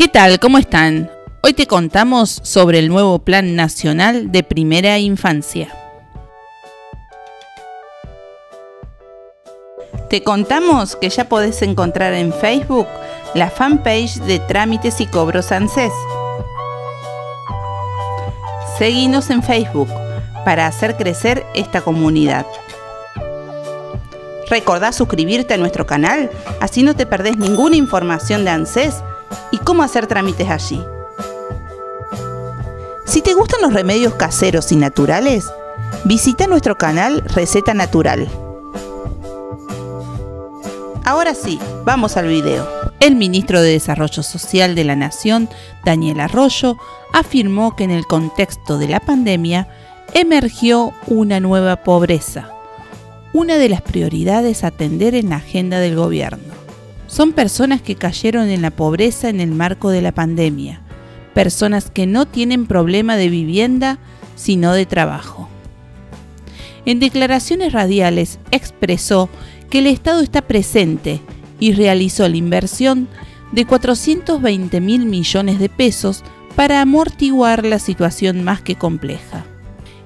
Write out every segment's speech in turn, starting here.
¿Qué tal? ¿Cómo están? Hoy te contamos sobre el nuevo Plan Nacional de Primera Infancia. Te contamos que ya podés encontrar en Facebook la fanpage de Trámites y Cobros ANSES. Seguinos en Facebook para hacer crecer esta comunidad. Recordá suscribirte a nuestro canal, así no te perdés ninguna información de ANSES cómo hacer trámites allí. Si te gustan los remedios caseros y naturales, visita nuestro canal Receta Natural. Ahora sí, vamos al video. El ministro de Desarrollo Social de la Nación, Daniel Arroyo, afirmó que en el contexto de la pandemia emergió una nueva pobreza, una de las prioridades a atender en la agenda del gobierno son personas que cayeron en la pobreza en el marco de la pandemia, personas que no tienen problema de vivienda, sino de trabajo. En declaraciones radiales expresó que el Estado está presente y realizó la inversión de 420 mil millones de pesos para amortiguar la situación más que compleja.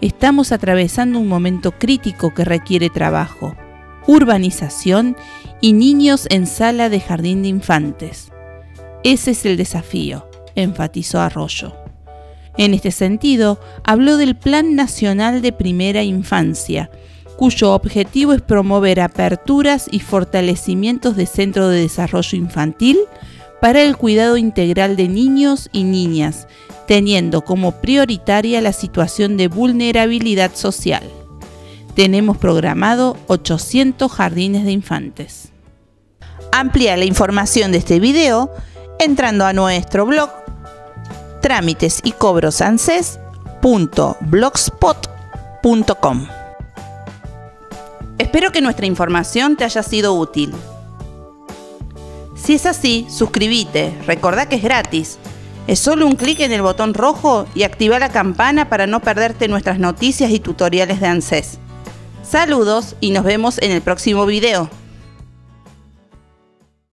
Estamos atravesando un momento crítico que requiere trabajo, urbanización y niños en sala de jardín de infantes. Ese es el desafío, enfatizó Arroyo. En este sentido, habló del Plan Nacional de Primera Infancia, cuyo objetivo es promover aperturas y fortalecimientos de centros de desarrollo infantil para el cuidado integral de niños y niñas, teniendo como prioritaria la situación de vulnerabilidad social tenemos programado 800 jardines de infantes. Amplía la información de este video entrando a nuestro blog trámites y cobros Espero que nuestra información te haya sido útil. Si es así, suscríbete, recordá que es gratis. Es solo un clic en el botón rojo y activa la campana para no perderte nuestras noticias y tutoriales de ANSES. Saludos y nos vemos en el próximo video.